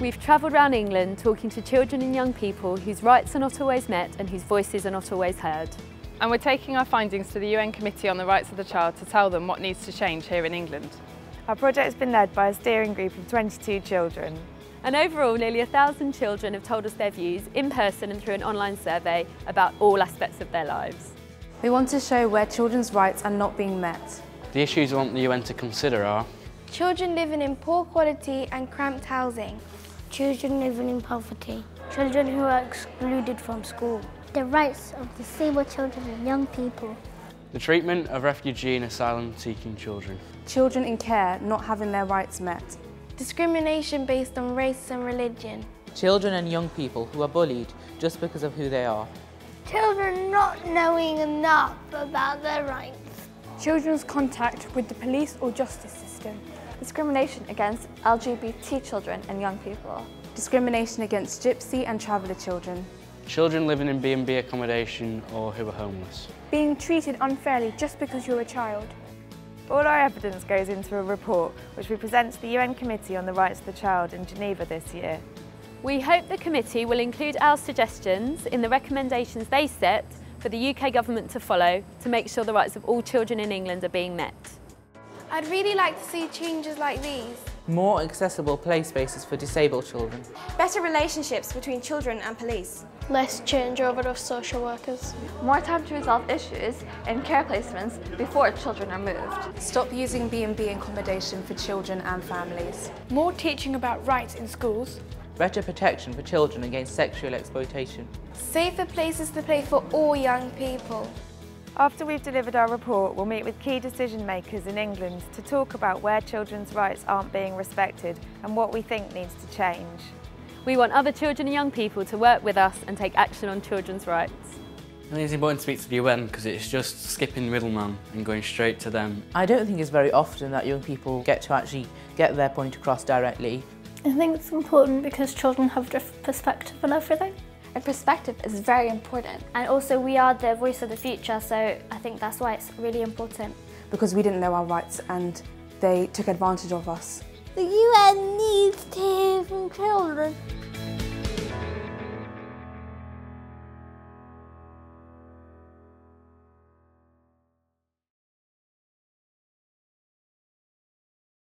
We've travelled around England talking to children and young people whose rights are not always met and whose voices are not always heard. And we're taking our findings to the UN Committee on the Rights of the Child to tell them what needs to change here in England. Our project has been led by a steering group of 22 children. And overall, nearly a thousand children have told us their views in person and through an online survey about all aspects of their lives. We want to show where children's rights are not being met. The issues we want the UN to consider are Children living in poor quality and cramped housing. Children living in poverty. Children who are excluded from school. The rights of disabled children and young people. the treatment of refugee and asylum-seeking children. Children in care not having their rights met. Discrimination based on race and religion. Children and young people who are bullied just because of who they are. Children not knowing enough about their rights. Children's contact with the police or justice system. Discrimination against LGBT children and young people. Discrimination against gypsy and traveller children. Children living in B&B accommodation or who are homeless. Being treated unfairly just because you're a child. All our evidence goes into a report which we present to the UN Committee on the Rights of the Child in Geneva this year. We hope the committee will include our suggestions in the recommendations they set for the UK government to follow to make sure the rights of all children in England are being met. I'd really like to see changes like these. More accessible play spaces for disabled children. Better relationships between children and police. Less changeover of social workers. More time to resolve issues in care placements before children are moved. Stop using B&B accommodation for children and families. More teaching about rights in schools. Better protection for children against sexual exploitation. Safer places to play for all young people. After we've delivered our report, we'll meet with key decision makers in England to talk about where children's rights aren't being respected and what we think needs to change. We want other children and young people to work with us and take action on children's rights. I think it's important to speak to the UN because it's just skipping middleman and going straight to them. I don't think it's very often that young people get to actually get their point across directly. I think it's important because children have different perspective on everything. And perspective is very important. And also we are the voice of the future, so I think that's why it's really important. Because we didn't know our rights and they took advantage of us. The UN needs to hear from children.